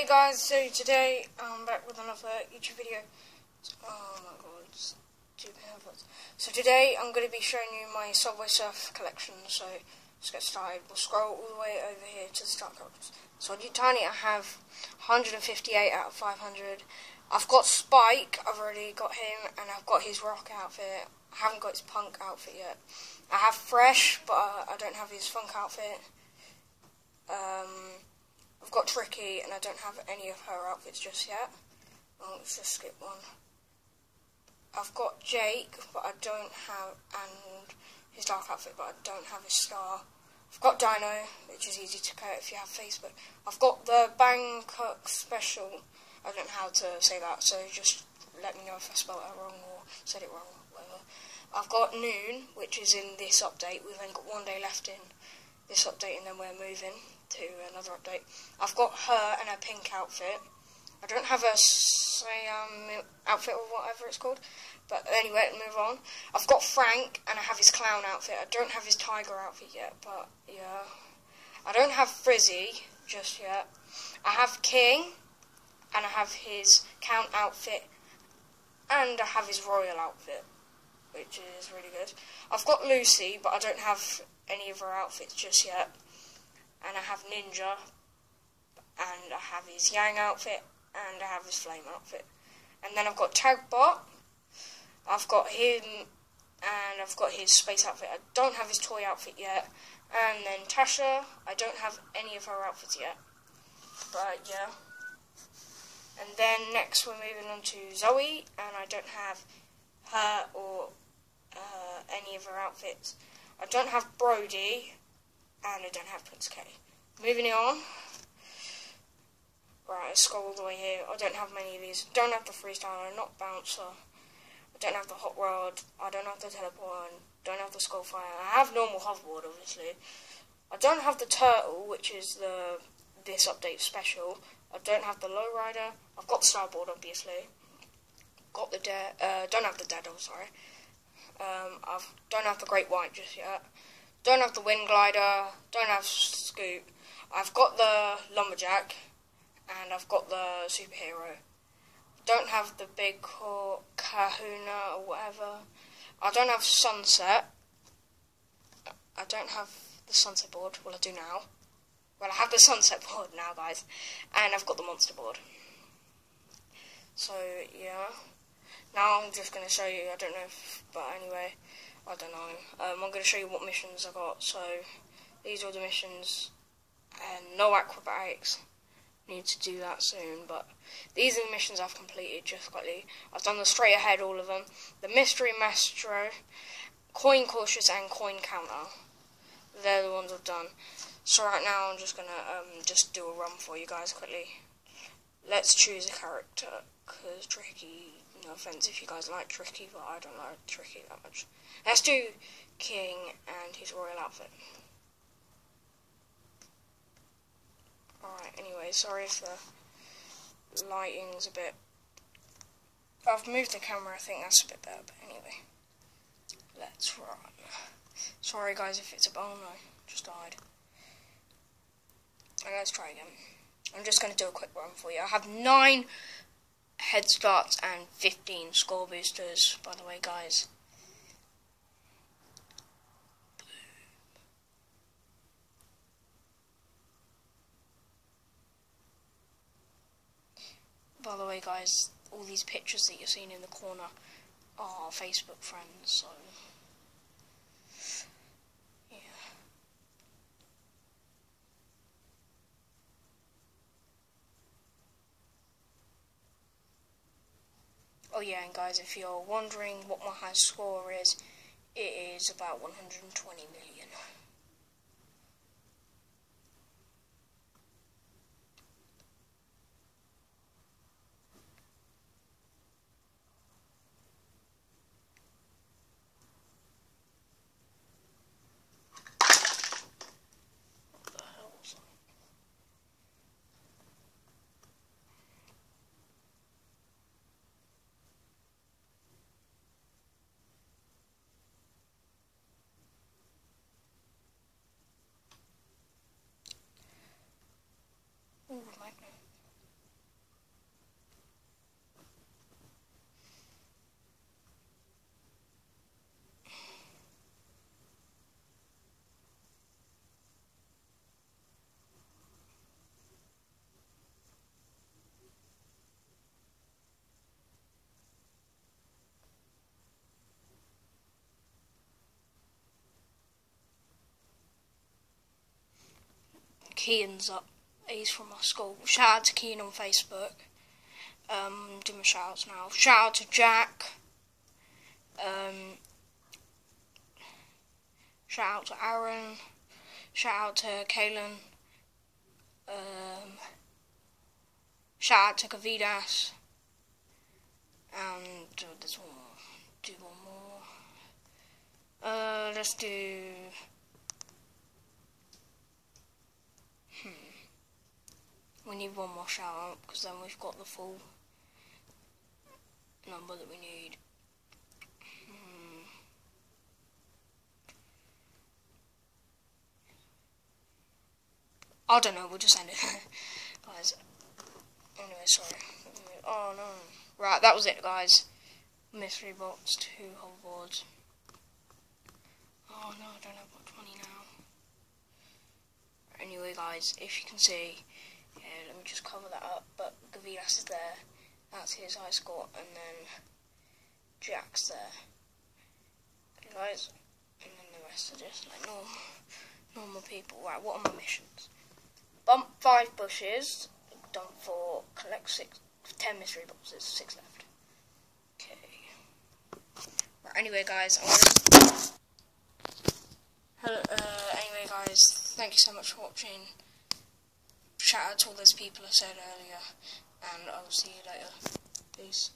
Hey guys, so today I'm back with another YouTube video. Oh my god, headphones. So today I'm going to be showing you my Subway Surf collection, so let's get started. We'll scroll all the way over here to the start characters. So on Tiny I have 158 out of 500. I've got Spike, I've already got him, and I've got his rock outfit. I haven't got his punk outfit yet. I have Fresh, but I don't have his funk outfit. Um, I've got Tricky, and I don't have any of her outfits just yet. Oh, let's just skip one. I've got Jake, but I don't have, and his dark outfit, but I don't have his star. I've got Dino, which is easy to get if you have Facebook. I've got the Bangkok special. I don't know how to say that, so just let me know if I spelled it wrong or said it wrong, whatever. I've got Noon, which is in this update. We've only got one day left in this update, and then we're moving to another update. I've got her and her pink outfit. I don't have a um, outfit or whatever it's called. But anyway, move on. I've got Frank and I have his clown outfit. I don't have his tiger outfit yet, but yeah. I don't have Frizzy just yet. I have King and I have his count outfit and I have his royal outfit, which is really good. I've got Lucy, but I don't have any of her outfits just yet and I have Ninja, and I have his Yang outfit, and I have his Flame outfit. And then I've got Tagbot, I've got him, and I've got his space outfit. I don't have his toy outfit yet. And then Tasha, I don't have any of her outfits yet. But yeah. And then next we're moving on to Zoe, and I don't have her or uh, any of her outfits. I don't have Brody, and I don't have Prince K. Moving on. Right, let's scroll all the way here. I don't have many of these. Don't have the freestyler, not bouncer. I don't have the hot rod. I don't have the teleport. Don't have the skullfire. I have normal hoverboard, obviously. I don't have the turtle, which is the this update special. I don't have the lowrider. I've got the starboard, obviously. Got the dead. Uh, don't have the dead. I'm sorry. Um, I don't have the great white just yet. Don't have the wind glider. Don't have scoop. I've got the lumberjack, and I've got the superhero. Don't have the big kahuna or whatever. I don't have sunset. I don't have the sunset board. Well, I do now. Well, I have the sunset board now, guys, and I've got the monster board. So yeah. Now I'm just gonna show you. I don't know, if, but anyway. I don't know. Um, I'm going to show you what missions I got. So, these are the missions. And no acrobatics. Need to do that soon. But these are the missions I've completed just quickly. I've done the straight ahead, all of them. The Mystery Maestro, Coin Cautious, and Coin Counter. They're the ones I've done. So right now I'm just going to um, just do a run for you guys quickly. Let's choose a character. Because Tricky no offense if you guys like Tricky, but I don't like Tricky that much. Let's do King and his royal outfit. Alright, anyway, sorry if the lighting's a bit... I've moved the camera, I think that's a bit better, but anyway. Let's run. Sorry guys if it's a bone, I just died. Okay, let's try again. I'm just going to do a quick run for you. I have nine head starts and 15 score boosters, by the way, guys. By the way, guys, all these pictures that you're seeing in the corner are Facebook friends, so Oh yeah, and guys, if you're wondering what my high score is, it is about 120 million. Kean's up. He's from my school. Shout out to Kean on Facebook. Um, do my shout outs now. Shout out to Jack. Um, shout out to Aaron. Shout out to Kaylin. Um, shout out to Kavidas. And uh, there's one more. Do one more. Uh, let's do. Hmm. We need one more shout out because then we've got the full number that we need. Hmm. I don't know, we'll just end it. guys. Anyway, sorry. Oh no. Right, that was it, guys. Mystery box, two hoverboards. Oh no, I don't have much money now. Anyway, guys, if you can see, just cover that up. But Gavidas is there. That's his high score, and then Jack's there. Okay, guys, and then the rest are just like normal, normal people. Right, what are my missions? Bump five bushes. Done for collect six, ten mystery boxes. Six left. Okay. Right, anyway, guys, I'm gonna. Hello. Uh, anyway, guys, thank you so much for watching. Shout out to all those people I said earlier, and I'll see you later. Peace.